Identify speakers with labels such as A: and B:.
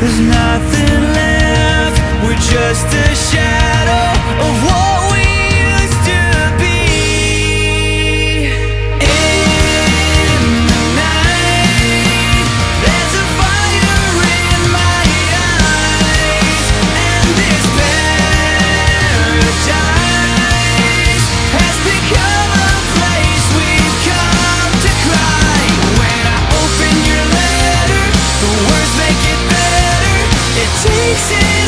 A: There's nothing left, we're just a shadow. fixes